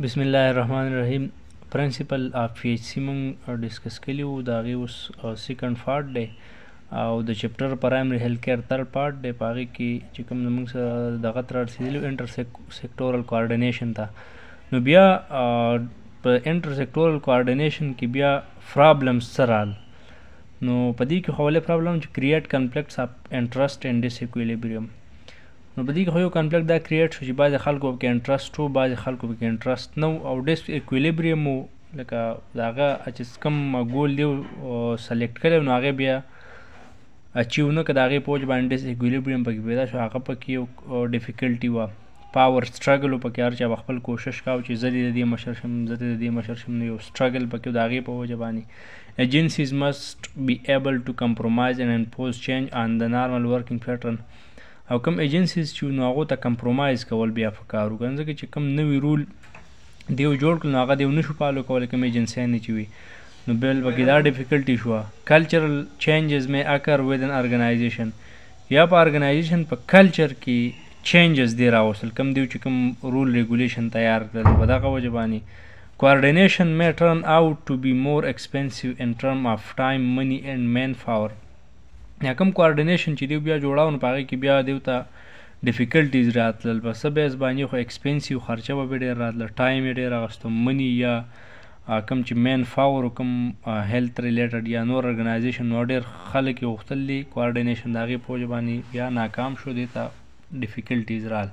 بسم الله الرحمن الرحیم پرنسپل اف پی ایچ سی مونږ ډیسکس کړي وو دا غي اوس سیکنډ فارټ دی او د چپټر پرایمري هیلث کیر تر پارت دی پاره کې چې کوم زموږ سره دغه تر رسیدلی انټر سیکټورل کوارډینیشن ته نو بیا په انټر سیکټورل کوارډینیشن کې بیا پرابلمز سرال نو په دې کې خو ولې پرابلم چې کریټ کنفلیکټس اف انټرست اینډ ډیس ایکویلیبریم نو په دې کې خو یو کنفلکټ دا کریټ شو چې بعضې خلکو پکې انټرسټ و بعضې خلکو پکې انټرسټ نه او ډیس اکویلیبریم و لکه د هغه چې کوم ګول دی سلیکټ کړی نو هغه بیا اچیو نه که د هغې په وجه باندې ډیس اکویلیبریم پکې پیدا شو هغه پکې یو ډیفیکلټي وه پاور سټرګل و پکې هر چا به خپل کوشش کاو چې زه د دې مشر شم زه د دې مشر شم نو یو سټرګل پکې د هغې په وجه باندې ایجنسیز مسټ بی ایبل ټو کمپرومایز اینډ امپوز چینج آن د نارمل ورکینګ پیټرن او کوم ایجنسیز چې نو هغه ته کمپرومایز کول بیا فکارو کنه ځکه چې کوم نوی رول دیو جوړ کړ نو هغه دیو نشو پالو کول کوم ایجنسی نه چوي نو بل بګی دا ډیفیکلټی شو کلچرل چینجز می اکر ود ان ارګنایزیشن یا په ارګنایزیشن په کلچر کې چینجز دی راوصل کم دیو چې کوم رول ریګولیشن تیار کړل په دغه وجه باندې کوارډینیشن می ټرن آوټ ټو بی مور ایکسپنسیو ان ټرم اف ټایم منی اینډ مین فاور یا کوم کوارډینیشن چې دیو بیا جوړاو نو پاره کې بیا دیو ته ډیفیکلټیز راتلل بس به اس باندې خو ایکسپنسیو خرچه به ډیر راتل ټایم ډیر غستو منی یا کم چې مین فاور کم هیلث ریلیټډ یا نور ارګنایزیشن نو ډیر خلک غوښتل دي کوارډینیشن داغه پوج باندې یا ناکام شو دیتا ډیفیکلټیز رال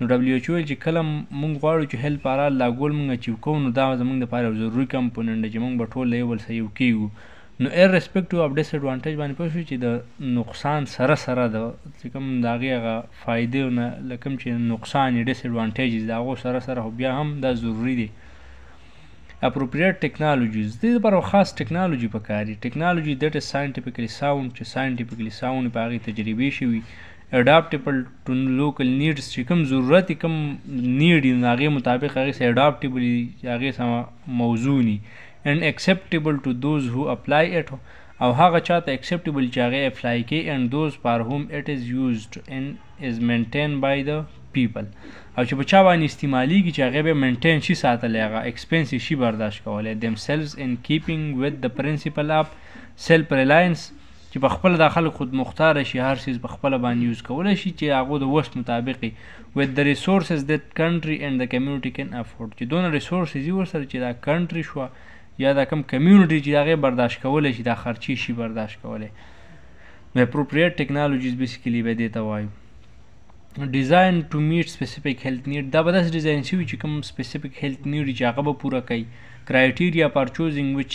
نو ډبلیو ایچ او ویل چې کله مونږ غواړو چې هیلت پارال دا ګول مونږ اچیو کوو نو دا زمونږ لپاره یو ضروري کمپوننټ دی چې مونږ به ټول له یو بل سره یو کیږو نو ایر ریسپیکټیو اف ډیس ایډوانټیج باندې پوه شو چې د نقصان سره سره د چې کوم د هغې هغه فایدې نه له کوم چې نقصان یې ډیس ایډوانټیجز د هغو سره سره خو بیا هم دا ضروري دی اپروپریټ ټیکنالوجیز دې لپاره خاص ټیکنالوجي پکار دي ټیکنالوجي دیټ از ساينټیفیکلی ساوند چې ساينټیفیکلی ساوند په هغې تجربې شوي اډاپټیبل ټو لوکل نیډز چې کوم ضرورت کوم نیډ یې هغه مطابق هغه سه اډاپټیبل هغه سه موزونی اند اکسپټیبل ټو دوز هو اپلای اټ او هغه چاته اکسپټیبل چې هغه اپلای کوي اند دوز فار هوم اټ از یوزډ اند از مینټین بای د پیپل او چې په چا باندې استعمالیږي چې هغه به مینټین شي ساتل هغه ایکسپنس شي برداشت کولای دیم سیلفز ان کیپینګ وذ د پرنسپل اف سیلف ریلاینس چې په خپله دا خلک خودمختاره شي هر څیز په خپله باندې یوز کولای شي چې هغو د وس مطابق یې with the resources that country and the community can afford چې دونه ریسورسز یې ورسره چې دا کنټري شو یا دا کم کمیونټي چې هغه برداشت کولای شي دا خرچې شي برداشت کولای نو اپروپریټ ټیکنالوژیز بیسیکلی به دې ته وایو ډیزاین ټو میټ سپیسیفیک هیلث نیډ دا به داسې ډیزاین شوي چې کوم سپیسیفیک هیلث نیډ چې هغه به پوره کوي کرایټیریا فار چوزینګ وچ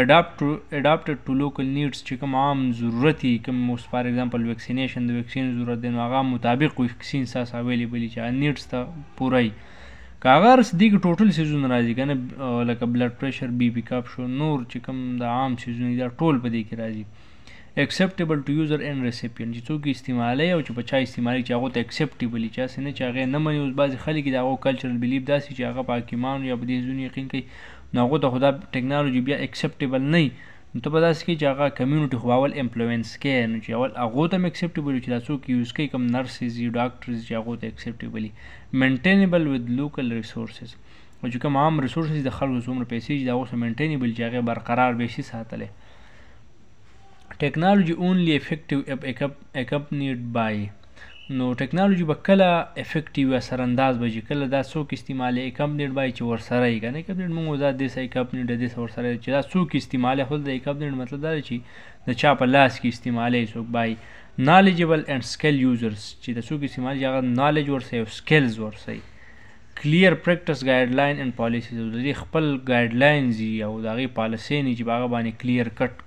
اډاپټډ ټو لوکل نیډز چې کوم عام ضرورت یې کوم اوس فار ایگزامپل ویکسینیشن د ویکسین ضرورت دی نو هغه مطابق ویکسین ساس اویلیبل چې هغه نیډز ته پوره وي که هغه هر څه دي که ټوټل سیزون راځي که نه لکه بلډ پریشر بي پي کپ شو نور چې کوم د عام سیزون دا ټول په دې کې راځي اکسپټیبل ټو یوزر اینډ ریسیپینټ چې څوک استعمالوي او چې په چا استعمالوي چې هغه ته اکسپټیبل وي چې هسې نه چې هغه نه مني اوس بعضې خلک د هغو کلچرل بلیف داسې چې هغه په حاکمانو یا په دې سیزون یقین کوي نو هغو ته خو دا ټکنالوجي بیا اکسپټیبل نه وي نو ته به داسې کوي چې هغه کمیونټي خو به اول امپلوینس کوي نو چې اول هغو ته هم اکسپټیبل چې دا څوک یوز کوي کوم نرسز دي ډاکټرز دي چې هغو ته اکسپټیبل وي مینټینیبل ود لوکل ریسورسز او چې کوم عام ریسورسز دي د خلکو څومره پیسې چې د هغو سره مینټینیبل چې هغه برقرار به شي ساتلی ټکنالوجي اونلی افیکټیو اپ اکمپنیډ بای نو ټیکنالوژي به کله افیکټیو اثر انداز به چې کله دا څوک استعمالي کمپنیټ بای چې ورسره یې کنه کمپنیټ موږ دا د سې کمپنیټ د دې ورسره چې دا څوک استعمالي خو د کمپنیټ مطلب دا چې د چا په لاس کې استعمالي څوک بای نالجبل اند سکل یوزرز چې د څوک استعمالي هغه نالج ورسې او سکلز ورسې کلیر پریکټس ګایډلاین اند پالیسیز د خپل ګایډلاینز او دغه پالیسي نه چې باغ باندې کلیر کټ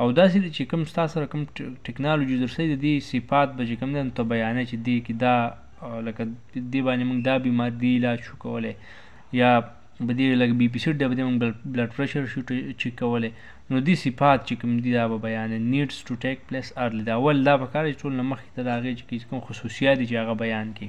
او داسې دي چې کوم ستا سره کوم ټیکنالوژي جوړ شوی د دې صفات به چې کوم دی نو ته بیانې چې دې کې دا لکه دې باندې موږ دا بیمار دی علاج شو کولی یا به دې لکه بي پي سي ډی به دې موږ بلډ پریشر شو چیک کولی نو دې صفات چې کوم دي دا به بیانې نیډس ټو ټیک پلیس ارلی دا اول دا پکار چې ټول نه مخکې ته د هغې چې کوم خصوصیات دي چې هغه بیان کړي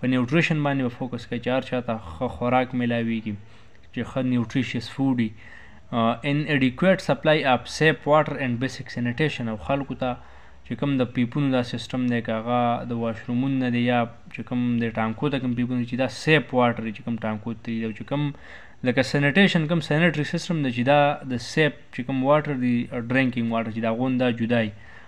په نیوټریشن باندې به فوکس کوي چې هر چا ته ښه خوراک میلاویږي چې ښه نیوټریشیس فوډ وي ان اډیکویټ سپلای اف سیف واټر اینډ بیسیک سینیټیشن او خلکو ته چې کوم د پیپونو دا سیستم دی که هغه د واشرومونو نه دی یا چې کوم د ټانکو ته کوم پیپونه چې دا سیف واټر چې کوم ټانکو ته دی چې کوم لکه سینیټیشن کوم سینیټري سیستم دی چې دا د سیف چې کوم واټر دی ډرینکینګ واټر چې دا غون دا جدای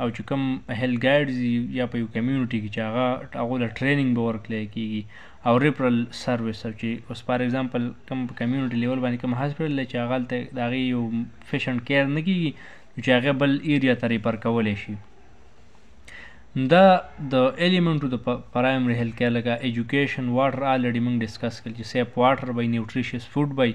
او چې کوم هیلت ګایډز دي یا په یو کمیونټي کې چې هغه هغو له ټریننګ به ورکړی کېږي او ریپرل سروس او چې اوس فار ایگزامپل کوم په کمیونټي لیول باندې کوم هاسپټل دی چې هغه هلته د هغې یو فیشنټ کیر نه کېږي چې هغه بل ایریا ته ریپر کولی شي دا د الیمنټو د پرایمري هیلت کیر لکه ایجوکیشن واټر الریډي موږ ډیسکس کړل چې سیف واټر بای نیوټریشس فوډ بای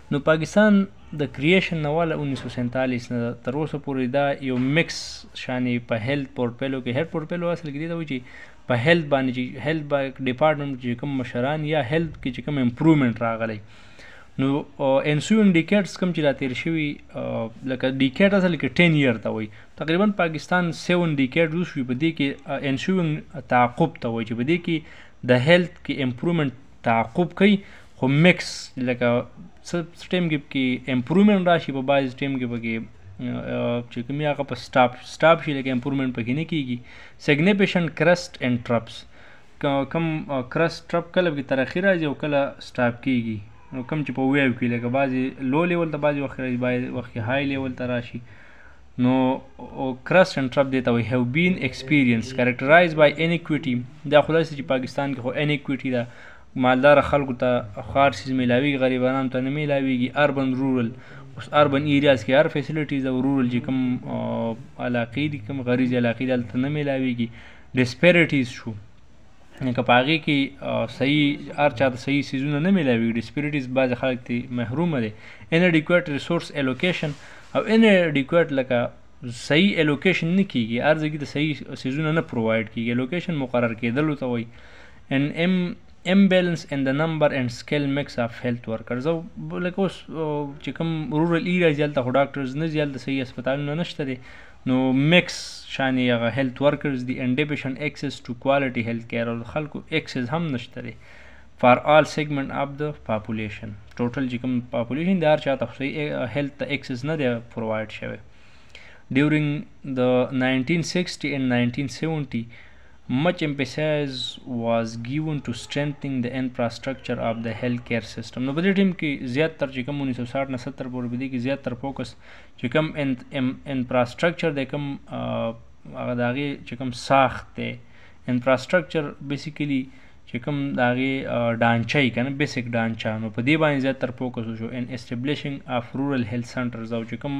نو پاکستان د کریشن نه واله انیس سو سینتالیس نه تر اوسه پورې دا یو مکس شانې په هیلت پورټپیلو کې هیلت پورټپیلو اصل کې دی وایي چې په هیلت باندې چې هیلت با ډپارټمنټ کې کوم مشران یا هیلت کې چې کوم امپروومنټ راغلی نو انسوین ډیکټس کوم چې را تیر شوی لکه ډیکټ اصل کې 10 ایئر ته وایي تقریبا پاکستان 7 ډیکټ یوز شوی په دې کې انسوین تعاقب ته وایي چې په دې کې د هیلت کې امپروومنټ تعقب کوي خو مکس لکه څه ټیم کې پکې امپروومنټ راشي په بعضې ټیم کې پکې چې کومې هغه په سټاپ سټاپ شي لکه امپروومنټ پکې نه کېږي سیګنیفیشن کرسټ اینډ ټرپس کم کرسټ ټرپ کله پکې ترقي راځي او کله سټاپ کېږي نو کم چې په ویو کې لکه بعضې لو لیول ته بعضې وخت راشي بعضې وخت کې های لیول ته راشي نو کرس انټرپ دیته وي هاو بین ایکسپیرینس کریکټرایز بای انیکویټی دا خو داسې چې پاکستان کې خو انیکویټی ده مالدار خلکو ته خار سیز ملاویږي غریبانو ته نه ملاویږي اربن رورل اوس اربن ایریاز کې هر فیسیلیټیز او رورل چې کوم علاقې دي کوم غریزي علاقې دلته نه ملاویږي ډیسپیریټیز شو که په هغې کې صحیح هر چا ته صحیح سیزونه نه ملاوي ډیسپیریټیز بعضې خلک تی محرومه دی ان اډیکویټ ریسورس الوکیشن او ان اډیکویټ لکه صحیح الوکیشن نه کیږي هر ځای کې ته صحیح سیزونه نه پرووایډ کیږي الوکیشن مقرر کېدلو ته وایي ان ام امبیلنس ان د نمبر اینډ سکیل مکس اف هیلث ورکرز او لکه اوس چې کوم رورل ایریاز دي هلته خو ډاکټرز نه دي هلته صحیح هسپتالونه نشته دی نو مکس شان یې هغه هیلت ورکرز دي انډیبیشن اکسس ټو کوالټي هیلت کیر او خلکو اکسس هم نشته دی فار آل سیګمنټ اف د پاپولیشن ټوټل چې کوم پاپولیشن د هر چا ته صحیح هیلت ته اکسس نه دی پروواید شوی ډیورینګ د 1960 اینډ 1970 Much emphasis was given to strengthening the infrastructure of the healthcare system نو په دې ټیم کې زیات تر چې کوم 1960 نه 70 پورې په دې کې زیات تر فوکس چې کوم انفراستراکچر دی کوم هغه د هغې چې کوم ساخت دی انفراستراکچر بیسیکلی چې کوم د هغې ډانچه یې که نه بیسیک ډانچه نو په دې باندې زیات تر فوکس وشو ان اسټبلیشنګ اف رورل هیلث سنټرز او چې کوم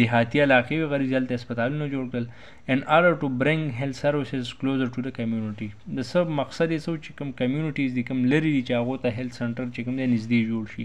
دیهاتي علاقې وي غریزي هلته هسپتالونه جوړ کړل ان آرډر ټو برنګ هیلث سروسز کلوزر ټو د کمیونټي د څه مقصد یې څه چې کوم کمیونټیز دي کوم لرې دي چې هغو ته هیلث سنټر چې کوم دی نږدې جوړ شي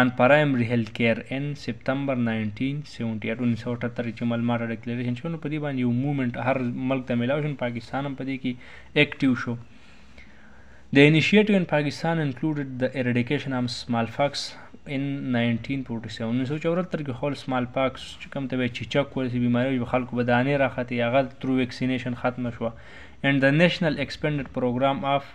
ان پرایمري هیلت کیر ان سپتمبر ناینټین سیونټي ایټ انیس سوه اټهتر کي چي معلومات او ډیکلریشن شو نو په دې باندي یو مومنټ هر ملک ته ملاو شو نو پاکستان هم په دې کي ایکټیو شو The initiative in Pakistan included the eradication of smallpox in 1947 1974 کې خول سمال پاکس چې کوم ته به چیچک ورسي بیماری او خلکو بدانې راخته هغه ترو ویکسینیشن ختم شو and the national expanded program of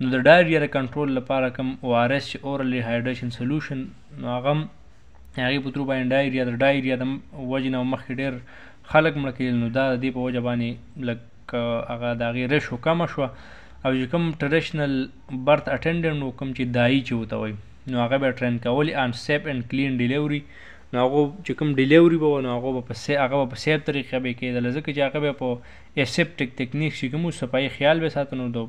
نو د ډایریا د کنټرول لپاره کوم او ار اس چې اورلی هایډریشن سولوشن نو هغه هم هغې په ترو باندې ډایریا د ډایریا د وجې نه مخکې ډېر خلک مړه کېدل نو دا د دې په وجه باندې لږ هغه د هغې ریشو کمه شوه او چې کوم ټریډیشنل برت اټینډنټ و کوم چې دایي چې ورته وایي نو هغه به یې ټرین کولې ان سیف اینډ کلین ډیلیوري نو هغه چې کوم ډیلیوري به و نو هغه به په سې هغه به په سیف طریقه به یې کېدله ځکه چې هغه به په اسیپټیک تکنیک چې کوم صفایي خیال به یې ساته نو د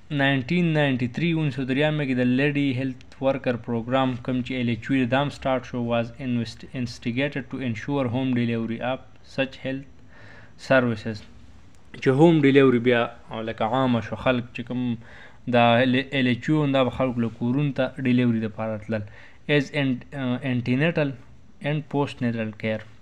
1993 کې د لیډي هیلت ورکر پروګرام کوم چې ایل ایچ وي د دام سټارټ شو واز انسټیګیټډ ټو انشور هوم ډیلیوري اپ سچ هیلت سروسز چې هوم ډیلیوري بیا لکه عامه شو خلک چې کوم دا ایل ایچ یو دا به خلکو له کورونو ته ډیلیوري دپاره تلل ایز انټینیټل اینډ پوسټ نیټل کیر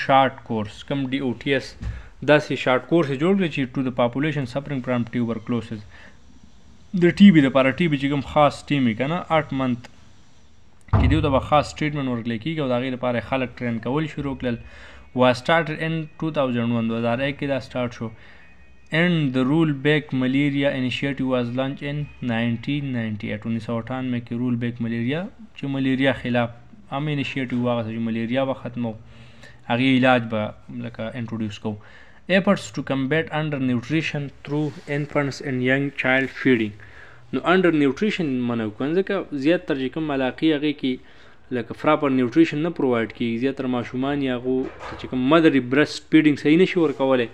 شارټ کورس کوم ډي او ټي اس داسې شارټ کورس جوړ کړي چې ټو د پاپولیشن سفرینګ فرام ټیوبرکلوسز د ټي بي لپاره ټي بي چې کوم خاص ټیم یې کنه 8 منت کې دیو ته به خاص ټریټمنټ ورکړل کیږي او د هغې لپاره خلک ټرین کول شروع کړل وا سټارټ ان 2001 2001 کې دا سټارټ شو اینډ د رول بیک ملیریا انیشیټیو واز لانچ ان 1998 میں کې رول بیک ملیریا چې ملیریا خلاف هم انیشیټیو واغ چې ملیریا به ختمو هغه علاج به لکه انټروډوس کو efforts to combat undernutrition through infants and young child feeding نو انډر نیوټریشن منو کون ځکه زیات تر کوم علاقې هغه کې لکه پراپر نیوټریشن نه پروواید کیږي زیات تر ماشومان یا غو چې کوم مدر برست فیډینګ صحیح نشي ورکولای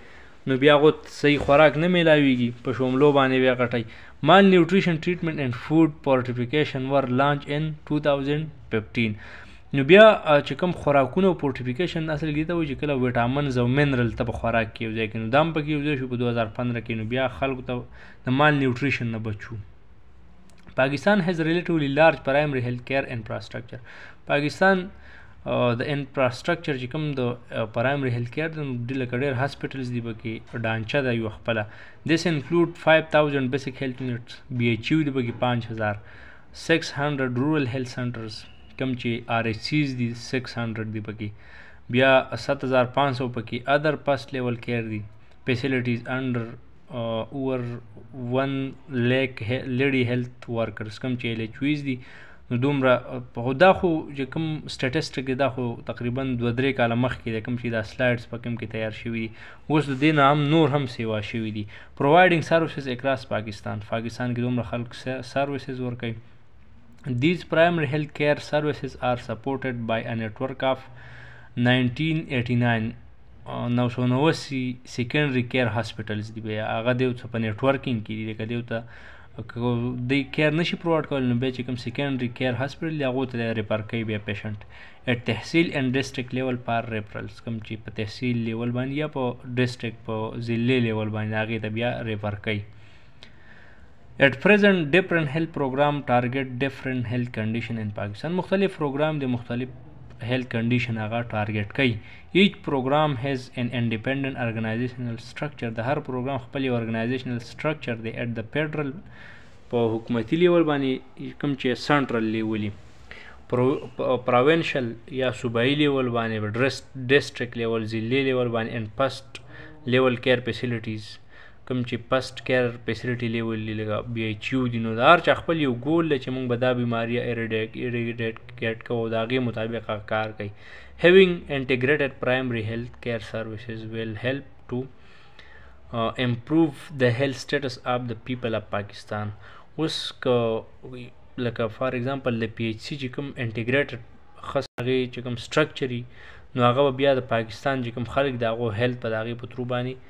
نو بیا غوت صحیح خوراک نه میلاویږي په شوملو باندې وی غټي مال نیوټریشن ټریټمنټ اینډ فوډ پورټیفیکیشن ور لانچ ان 2015 نو بیا چې کوم خوراکونه او پورټیفیکیشن اصل کې ته وایي چې کله ویټامینز او منرل ته په خوراک کې یوځای کینو دام پکې یوځای شو په 2015 کې نو بیا خلکو ته د مال نیوټریشن نه بچو پاکستان هیز ریلیټیولی لارج پرایمری هیلث کیر انفراستراکچر پاکستان د انفراسټرکچر چې کوم د پرایمري هیلث کیر د ډیر لکه ډیر هاسپټلز دی بکی ډانچه دا یو خپل دیس انکلود 5000 بیسیک هیلث یونټس بی ایچ یو دی بکی 5000 600 رورل هیلث سنټرز کوم چې آر ایچ سیز دی 600 دی بکی بیا 7500 پکې ادر پس لیول کیر دی فیسیلیټیز انډر اوور ون لیک لړی هیلث ورکرز کوم چې ایل ایچ ویز دي نو دومره په دا خو چې کوم سټاټیسټیک دی دا خو تقریبا دوه درې کاله مخکې دی کوم چې دا سلایډز په کوم کې تیار شوي دي اوس د دې نه هم نور هم سیوا شوي دي پرووایډینګ سروسز اکراس پاکستان پاکستان کې دومره خلک سروسز ورکوي These primary health care services are supported by a network of 1989 نو سو نو وسی سیکنډری کیر هاسپټلز دی بیا هغه دیو څه په نیټ ورکینګ کې دی لکه دیو ته دی کیر نشي پرووایډ کول نو بیا چې کوم سیکنډری کیر هاسپټل دی هغه ته ریفر کوي بیا پیشنټ ات تحصیل اینڈ ډیسټریکټ لیول پار ریفرلز کوم چې په تحصیل لیول باندې یا په ډیسټریکټ په ضلع لیول باندې هغه ته بیا ریفر کوي ایټ پریزنټ ډیفرنٹ هیلت پروګرام ټارګټ ډیفرنٹ هیلت کنډیشن ان پاکستان مختلف پروګرام د مختلف هیلت کنډیشن هغه ټارګټ کوي ایچ پروګرام هیز ان انډیپندنت ارګنایزیشنل سټرکچر د هر پروګرام خپل یو ارګنایزیشنل سټرکچر دی اټ د فدرل په حکومتي لیول باندې کوم چې سنټرل لیولي پروینشل یا صوبایي لیول باندې ډرس ډیسټریکټ لیول ضلعي لیول باندې ان پست لیول کیر فیسیلیټیز کوم چې پسټ کیر فیسیلیټي لیول دی لکه بی ایچ یو دی نو دا هر چا خپل یو ګول دی چې موږ به دا بیماری ایریډیکیټ کوو او د هغې مطابق هغه کار کوي هیوینګ انټیګریټډ پرایمري هیلث کیر سروسز ویل هیلپ ټو امپروو د هیلث سټیټس اف د پیپل اف پاکستان اوس که لکه فار ایگزامپل د پی ایچ سی چې کوم انټیګریټډ خاص هغه چې کوم سټرکچري نو هغه بیا د پاکستان چې کوم خلک د هغو هیلث په دغه په ترو باندې